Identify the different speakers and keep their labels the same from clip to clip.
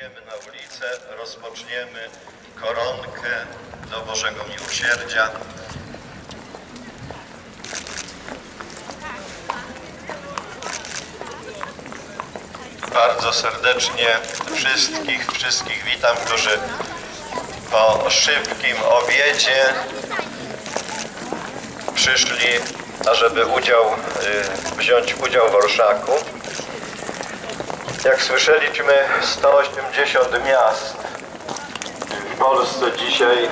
Speaker 1: na ulicę, rozpoczniemy koronkę do Bożego Miłosierdzia. Bardzo serdecznie wszystkich, wszystkich witam, którzy po szybkim obiedzie przyszli, ażeby udział, y, wziąć udział w orszaku. Jak słyszeliśmy, 180 miast w Polsce dzisiaj, y,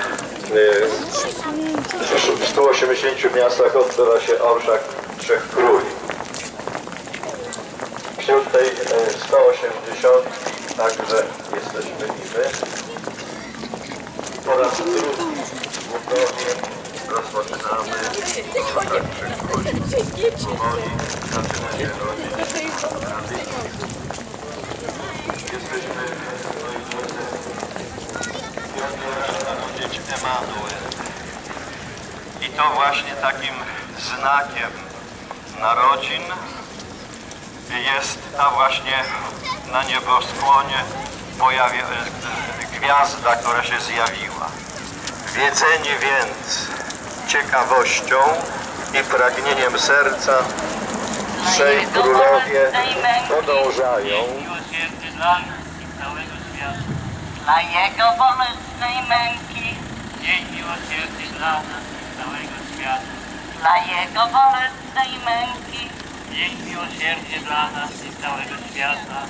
Speaker 1: w 180 miastach odbywa się orszak Trzech Króli. Wśród tej y, 180 także jesteśmy i my. Po raz drugi w rozpoczynamy orszak Trzech Króli. Powoli rodzić. Jesteśmy w ojczyzny narodzić Emanuel. I to właśnie takim znakiem narodzin jest ta właśnie na nieboskłonie pojawia, gwiazda, która się zjawiła. Wiedzeni więc ciekawością i pragnieniem serca trzej królowie podążają
Speaker 2: miłosierdzie dla nas i całego świata.
Speaker 3: dla Jego bolesnej męki,
Speaker 2: Miej miłosierdzie dla nas i całego świata.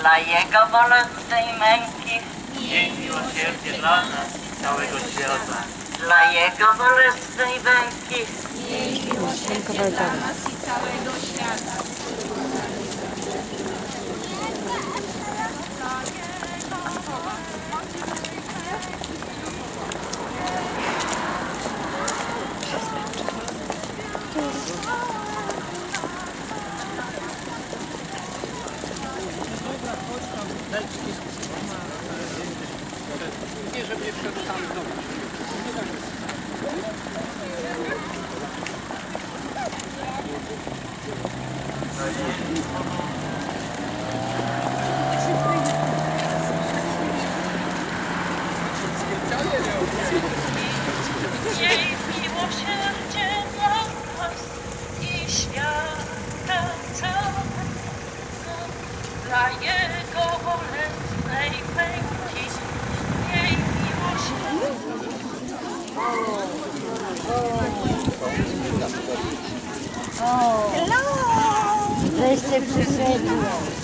Speaker 3: dla Jego bolesnej męki,
Speaker 2: Miej miłosierdzie dla nas i całego świata.
Speaker 3: dla Jego bolesnej męki,
Speaker 2: Miej miłosierdzie dla nas i całego świata.
Speaker 3: Dla Jego bolesnej męki,
Speaker 4: Jej dla Jego bolesnej męki. Jej miłosierdzie.
Speaker 5: Wreszcie przyszedłem.